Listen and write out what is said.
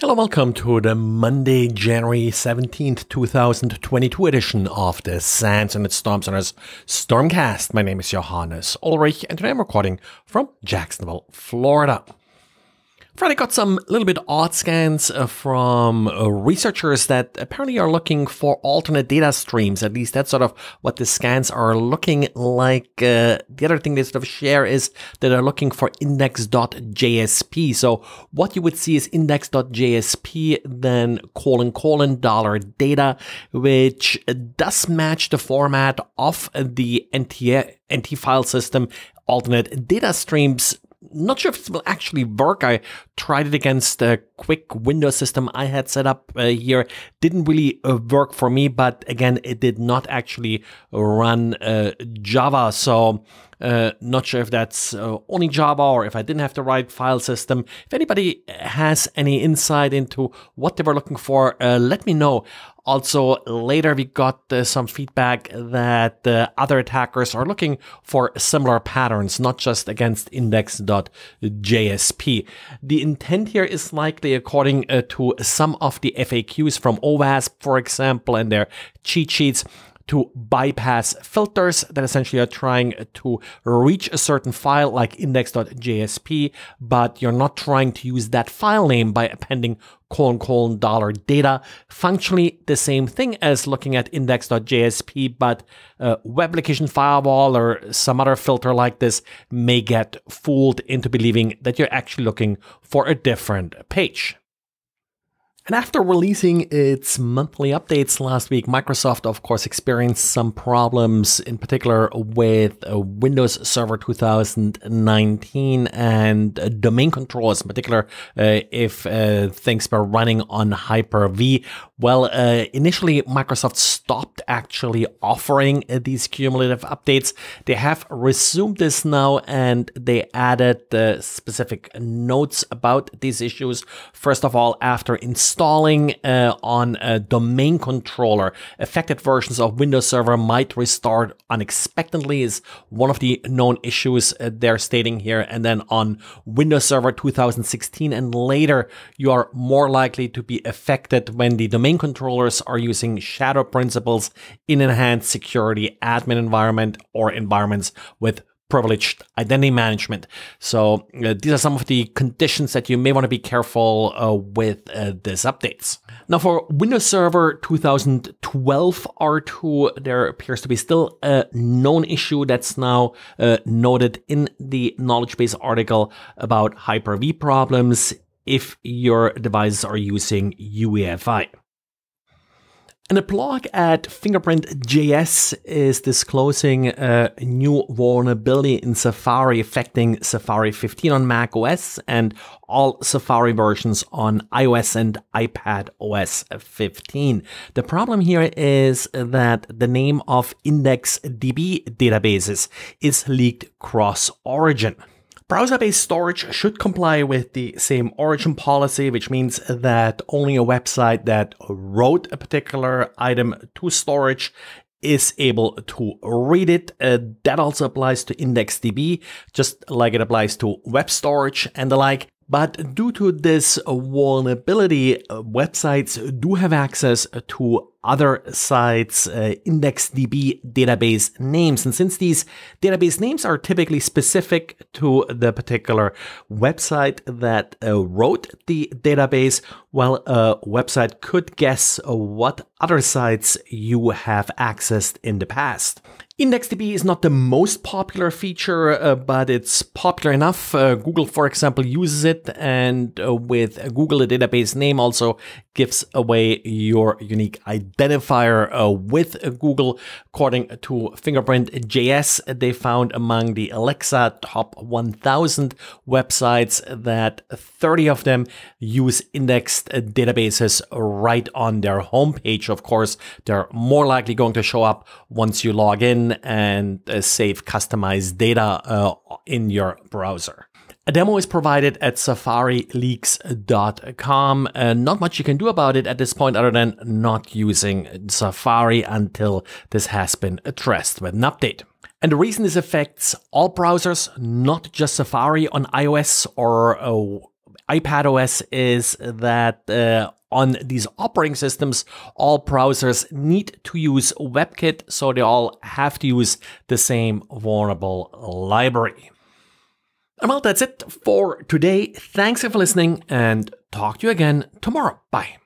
Hello, welcome to the Monday, January 17th, 2022 edition of the SANS Internet Storm Center's Stormcast. My name is Johannes Ulrich, and today I'm recording from Jacksonville, Florida. Friday got some little bit odd scans uh, from uh, researchers that apparently are looking for alternate data streams. At least that's sort of what the scans are looking like. Uh, the other thing they sort of share is that they're looking for index.jsp. So what you would see is index.jsp, then colon colon dollar data, which does match the format of the NT, NT file system alternate data streams not sure if it will actually work. I tried it against a quick Windows system I had set up uh, here. Didn't really uh, work for me, but again, it did not actually run uh, Java. So uh, not sure if that's uh, only Java or if I didn't have the right file system. If anybody has any insight into what they were looking for, uh, let me know. Also, later we got uh, some feedback that uh, other attackers are looking for similar patterns, not just against index.jsp. The intent here is likely according uh, to some of the FAQs from OWASP, for example, and their cheat sheets to bypass filters that essentially are trying to reach a certain file like index.jsp, but you're not trying to use that file name by appending colon colon dollar data. Functionally the same thing as looking at index.jsp, but uh, web application firewall or some other filter like this may get fooled into believing that you're actually looking for a different page. And after releasing its monthly updates last week, Microsoft, of course, experienced some problems, in particular with uh, Windows Server 2019 and uh, domain controllers, in particular uh, if uh, things were running on Hyper-V. Well, uh, initially, Microsoft stopped actually offering uh, these cumulative updates. They have resumed this now and they added specific notes about these issues. First of all, after installing installing uh, on a domain controller. Affected versions of Windows Server might restart unexpectedly is one of the known issues uh, they're stating here. And then on Windows Server 2016 and later, you are more likely to be affected when the domain controllers are using shadow principals in enhanced security admin environment or environments with privileged identity management. So uh, these are some of the conditions that you may want to be careful uh, with uh, these updates. Now for Windows Server 2012 R2, there appears to be still a known issue that's now uh, noted in the knowledge base article about Hyper-V problems if your devices are using UEFI. And a blog at Fingerprint.js is disclosing a new vulnerability in Safari affecting Safari 15 on Mac OS and all Safari versions on iOS and iPad OS 15. The problem here is that the name of IndexedDB databases is leaked cross origin. Browser-based storage should comply with the same origin policy, which means that only a website that wrote a particular item to storage is able to read it. Uh, that also applies to IndexedDB, just like it applies to web storage and the like. But due to this vulnerability, uh, websites do have access to other sites' uh, IndexedDB database names. And since these database names are typically specific to the particular website that uh, wrote the database, well, a website could guess what other sites you have accessed in the past. IndexedDB is not the most popular feature, uh, but it's popular enough. Uh, Google, for example, uses it, and uh, with Google, the database name also gives away your unique identifier uh, with Google. According to Fingerprint.js, they found among the Alexa top 1000 websites that 30 of them use indexed databases right on their homepage. Of course, they're more likely going to show up once you log in and uh, save customized data uh, in your browser. A demo is provided at safarileaks.com. Uh, not much you can do about it at this point other than not using Safari until this has been addressed with an update. And the reason this affects all browsers, not just Safari on iOS or uh, iPadOS is that uh, on these operating systems, all browsers need to use WebKit, so they all have to use the same vulnerable library. Well, that's it for today. Thanks for listening and talk to you again tomorrow. Bye.